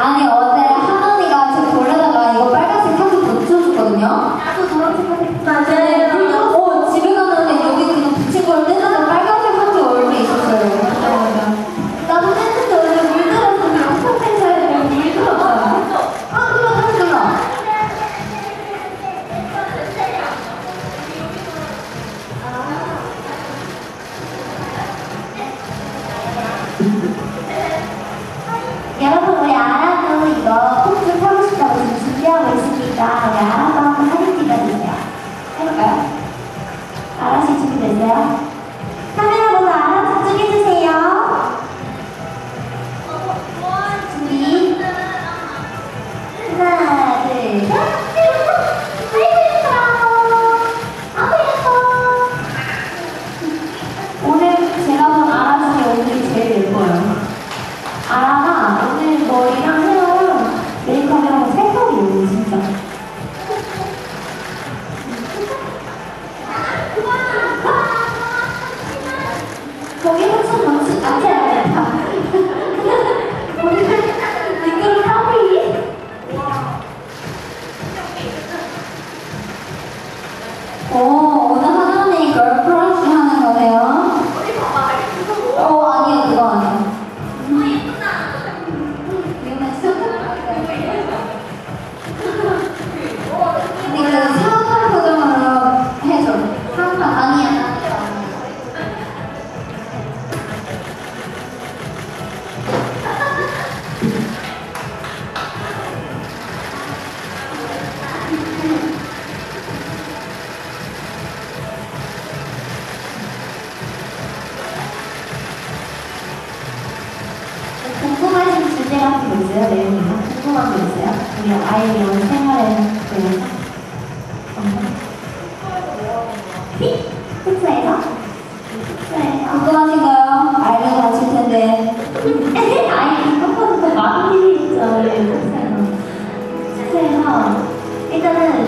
아니 어제 어. 게 있어요? 네, 내용이 궁금한 게 있어요? 우리 아이의 생활에 대해서? 네. 숙소에서? 숙소에서? 궁금하신 거요? 알고 가실 텐데. 아이, 이것보다 더 많이 있죠. 네, 숙소에서. 숙소에서 일단은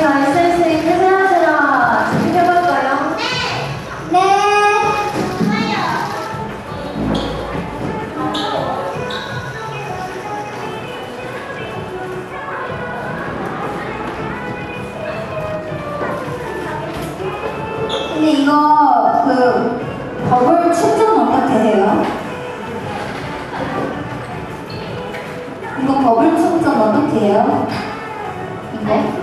우리 저희 슬슬 해설하러 챙겨볼까요? 네. 네. 근데 이거 그 버블 충전 어떻게 해요? 이거 버블 충전 어떻게 해요? 이거?